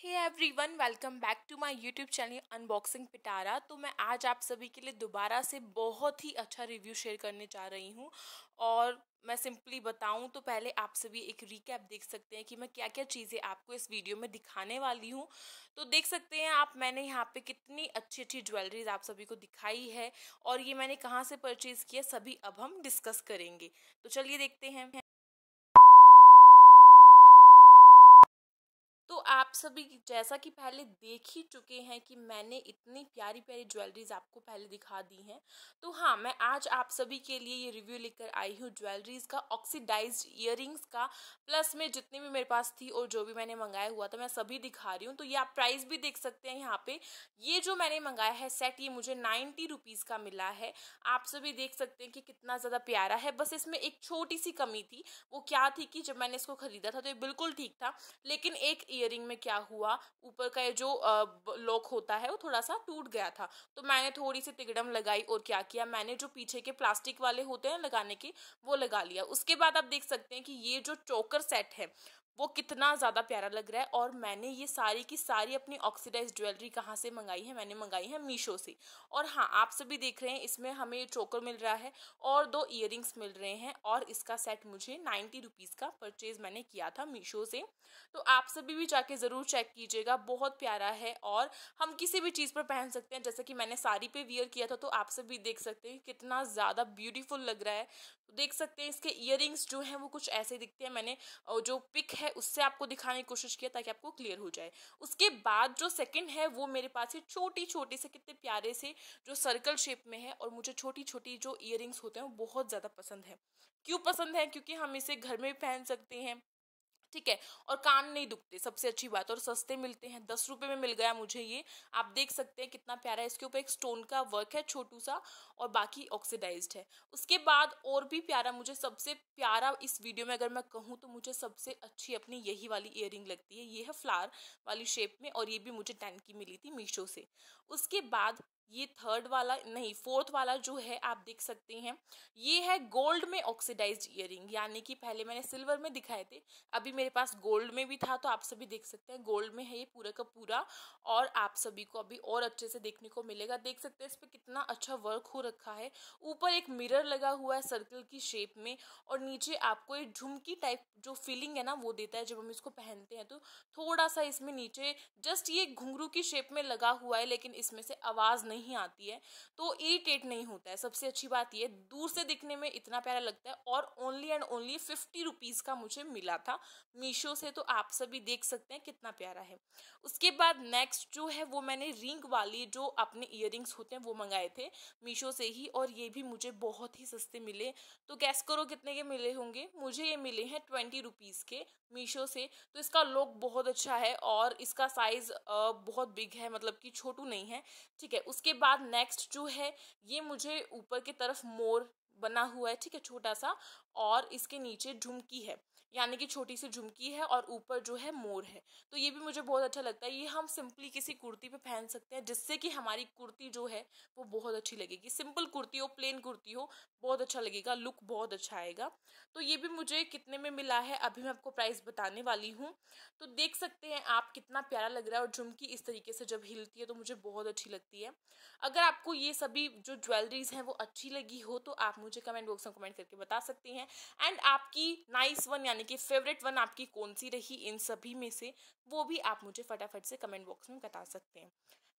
Hey everyone welcome back to my YouTube channel unboxing Pitara तो मैं आज आप सभी के लिए दोबारा से बहुत ही अच्छा रिव्यू शेयर करने जा रही हूँ। और मैं सिंपली बताऊँ तो पहले आप सभी एक रिकैप देख सकते हैं कि मैं क्या क्या चीज़ें आपको इस वीडियो में दिखाने वाली हूँ। तो देख सकते हैं आप, मैंने यहाँ पे कितनी अच्छी अच्छी ज्वेलरीज आप सभी को दिखाई है और ये मैंने कहाँ से परचेज़ किया, सभी अब हम डिस्कस करेंगे। तो चलिए देखते हैं आप सभी जैसा कि पहले देख ही चुके हैं कि मैंने इतनी प्यारी प्यारी ज्वेलरीज आपको पहले दिखा दी हैं। तो हाँ मैं आज आप सभी के लिए ये रिव्यू लेकर आई हूँ ज्वेलरीज का ऑक्सीडाइज इयर का, प्लस में जितनी भी मेरे पास थी और जो भी मैंने मंगाया हुआ था, मैं सभी दिखा रही हूँ। तो ये आप प्राइस भी देख सकते हैं यहाँ पे। ये जो मैंने मंगाया है सेट, ये मुझे नाइन्टी रुपीज़ का मिला है। आप सभी देख सकते हैं कि कितना ज़्यादा प्यारा है। बस इसमें एक छोटी सी कमी थी। वो क्या थी कि जब मैंने इसको खरीदा था तो ये बिल्कुल ठीक था। लेकिन एक इयर में क्या हुआ? ऊपर का ये जो लॉक होता है वो थोड़ा सा टूट गया था। तो मैंने थोड़ी सी तिगड़म लगाई और क्या किया? मैंने जो पीछे के प्लास्टिक वाले होते हैं लगाने के, वो लगा लिया। उसके बाद आप देख सकते हैं कि ये जो चोकर सेट है वो कितना ज़्यादा प्यारा लग रहा है और मैंने ये सारी की सारी अपनी ऑक्सीडाइज ज्वेलरी कहाँ से मंगाई है? मैंने मंगाई है मीशो से। और हाँ आप सभी देख रहे हैं, इसमें हमें चोकर मिल रहा है और दो इयर मिल रहे हैं और इसका सेट मुझे नाइन्टी रुपीज़ का परचेज़ मैंने किया था मीशो से। तो आप सभी भी जाके ज़रूर चेक कीजिएगा, बहुत प्यारा है और हम किसी भी चीज़ पर पहन सकते हैं। जैसे कि मैंने साड़ी पे वियर किया था तो आप सभी देख सकते हैं कितना ज़्यादा ब्यूटीफुल लग रहा है। देख सकते हैं इसके इयर जो हैं, वो कुछ ऐसे दिखते हैं। मैंने जो पिक है उससे आपको दिखाने की कोशिश किया ताकि आपको क्लियर हो जाए। उसके बाद जो सेकंड है, वो मेरे पास है छोटी छोटी से कितने प्यारे से जो सर्कल शेप में है और मुझे छोटी छोटी जो इयर होते हैं, वो बहुत ज़्यादा पसंद है। क्यों पसंद है? क्योंकि हम इसे घर में भी पहन सकते हैं। ठीक है? और कान नहीं दुखते, सबसे अच्छी बात। और सस्ते मिलते हैं। दस रुपये में मिल गया मुझे ये। आप देख सकते हैं कितना प्यारा है। इसके ऊपर एक स्टोन का वर्क है छोटू सा और बाकी ऑक्सीडाइज्ड है। उसके बाद और भी प्यारा मुझे सबसे प्यारा इस वीडियो में अगर मैं कहूँ तो मुझे सबसे अच्छी अपनी यही वाली इयर लगती है। ये है फ्लार वाली शेप में, और ये भी मुझे टेन की मिली थी मीशो से। उसके बाद ये थर्ड वाला, नहीं फोर्थ वाला जो है, आप देख सकते हैं, ये है गोल्ड में ऑक्सीडाइज ईयरिंग यानी कि पहले मैंने सिल्वर में दिखाए थे, अभी मेरे पास गोल्ड में भी था तो आप सभी देख सकते हैं गोल्ड में है ये पूरा का पूरा, और आप सभी को अभी और अच्छे से देखने को मिलेगा, देख सकते हैं इस पर कितना अच्छा वर्क हो रखा है, ऊपर एक मिरर लगा हुआ है सर्कल की शेप में, और नीचे आपको एक झुमकी टाइप जो फीलिंग है ना, वो देता है, जब हम इसको पहनते हैं तो थोड़ा सा इसमें नीचे जस्ट ये घुंघरू की शेप में लगा हुआ है, लेकिन इसमें से आवाज़ नहीं नहीं आती है तो इरिटेट नहीं होता है। सबसे अच्छी बात ये दूर से दिखने में इतना प्यारा लगता है और only and only fifty rupees का मुझे मिला था। मीशो से तो आप सभी देख सकते हैं कितना प्यारा है। उसके बाद नेक्स्ट जो है, वो मैंने रिंग वाली जो अपने इयर होते हैं, वो मंगाए थे मीशो से ही और ये भी मुझे बहुत ही सस्ते मिले। तो गैस करो कितने के मिले होंगे? मुझे ये मिले हैं ट्वेंटी रुपीज़ के मीशो से। तो इसका लुक बहुत अच्छा है और इसका साइज़ बहुत बिग है मतलब कि छोटू नहीं है। ठीक है, उसके बाद नेक्स्ट जो है, ये मुझे ऊपर की तरफ़ मोर बना हुआ है, ठीक है, छोटा सा, और इसके नीचे झुमकी है। यानी कि छोटी सी झुमकी है और ऊपर जो है मोर है। तो ये भी मुझे बहुत अच्छा लगता है। ये हम सिंपली किसी कुर्ती पे पहन सकते हैं, जिससे कि हमारी कुर्ती जो है, वो बहुत अच्छी लगेगी। सिंपल कुर्ती हो, प्लेन कुर्ती हो, बहुत अच्छा लगेगा, लुक बहुत अच्छा आएगा। तो ये भी मुझे कितने में मिला है, अभी मैं आपको प्राइस बताने वाली हूँ। तो देख सकते हैं आप कितना प्यारा लग रहा है और झुमकी इस तरीके से जब हिलती है तो मुझे बहुत अच्छी लगती है। अगर आपको ये सभी जो ज्वेलरीज हैं, वो अच्छी लगी हो तो आप मुझे कमेंट बॉक्स में कमेंट करके बता सकते हैं। एंड आपकी नाइस वन, यानी कि फेवरेट वन आपकी कौन सी रही इन सभी में से, वो भी आप मुझे फटाफट से कमेंट बॉक्स में बता सकते हैं।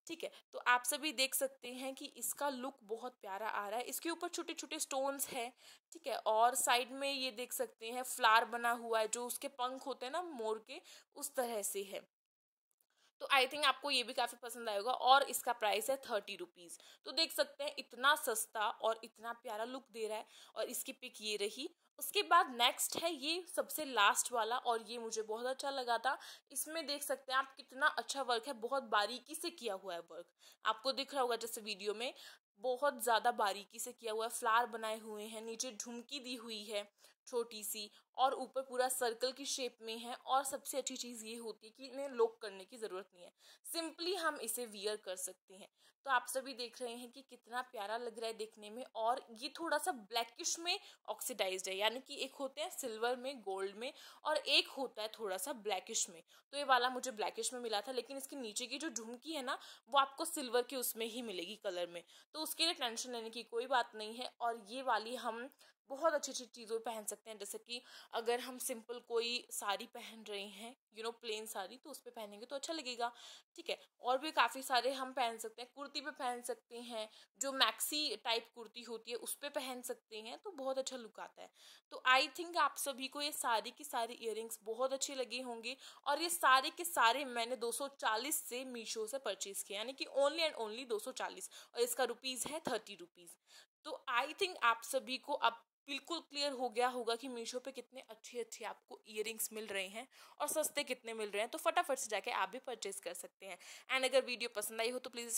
ठीक है तो आप सभी देख सकते हैं कि इसका लुक बहुत प्यारा आ रहा है। इसके ऊपर छोटे छोटे स्टोन्स हैं, ठीक है, और साइड में ये देख सकते हैं फ्लावर बना हुआ है, जो उसके पंख होते हैं ना, मोर के, उस तरह से है। तो आई थिंक आपको ये भी काफ़ी पसंद आएगा, और इसका प्राइस है थर्टी रुपीज़ तो देख सकते हैं, इतना सस्ता और इतना प्यारा लुक दे रहा है, और इसकी पिक ये रही उसके बाद नेक्स्ट है ये सबसे लास्ट वाला और ये मुझे बहुत अच्छा लगा था। इसमें देख सकते हैं आप कितना अच्छा वर्क है, बहुत बारीकी से किया हुआ है वर्क आपको दिख रहा होगा जैसे वीडियो में, बहुत ज़्यादा बारीकी से किया हुआ है फ्लावर बनाए हुए हैं, नीचे झुमकी दी हुई है छोटी सी और ऊपर पूरा सर्कल की शेप में है और सबसे अच्छी चीज़ ये होती है कि इन्हें लॉक करने की ज़रूरत नहीं है। सिंपली हम इसे वियर कर सकते हैं। तो आप सभी देख रहे हैं कि कितना प्यारा लग रहा है देखने में और ये थोड़ा सा ब्लैकिश में ऑक्सीडाइज है यानी कि एक होते हैं सिल्वर में, गोल्ड में और एक होता है थोड़ा सा ब्लैकिश में। तो ये वाला मुझे ब्लैकिश में मिला था, लेकिन इसके नीचे की जो झुमकी है ना, वो आपको सिल्वर के उसमें ही मिलेगी कलर में। तो उसके लिए टेंशन लेने की कोई बात नहीं है और ये वाली हम बहुत अच्छी अच्छी चीज़ों पहन सकते हैं। जैसे कि अगर हम सिंपल कोई साड़ी पहन रहे हैं यू नो प्लेन साड़ी तो उस पर पहनेंगे तो अच्छा लगेगा। ठीक है? और भी काफ़ी सारे हम पहन सकते हैं, कुर्ती पे पहन सकते हैं, जो मैक्सी टाइप कुर्ती होती है, उस पर पहन सकते हैं तो बहुत अच्छा लुक आता है। तो आई थिंक आप सभी को ये सारी की सारी इयर बहुत अच्छी लगी होंगी और ये सारे के सारे मैंने 240 से मीशो से परचेज किया, यानी कि ओनली एंड ओनली 240 और इसका रुपीज़ है थर्टी रुपीज़ तो आई थिंक आप सभी को अब बिल्कुल क्लियर हो गया होगा कि मीशो पे कितने अच्छे अच्छे आपको इयर मिल रहे हैं और सस्ते कितने मिल रहे हैं। तो फटाफट से जाके आप भी परचेज कर सकते हैं। एंड अगर वीडियो पसंद आई हो तो प्लीज़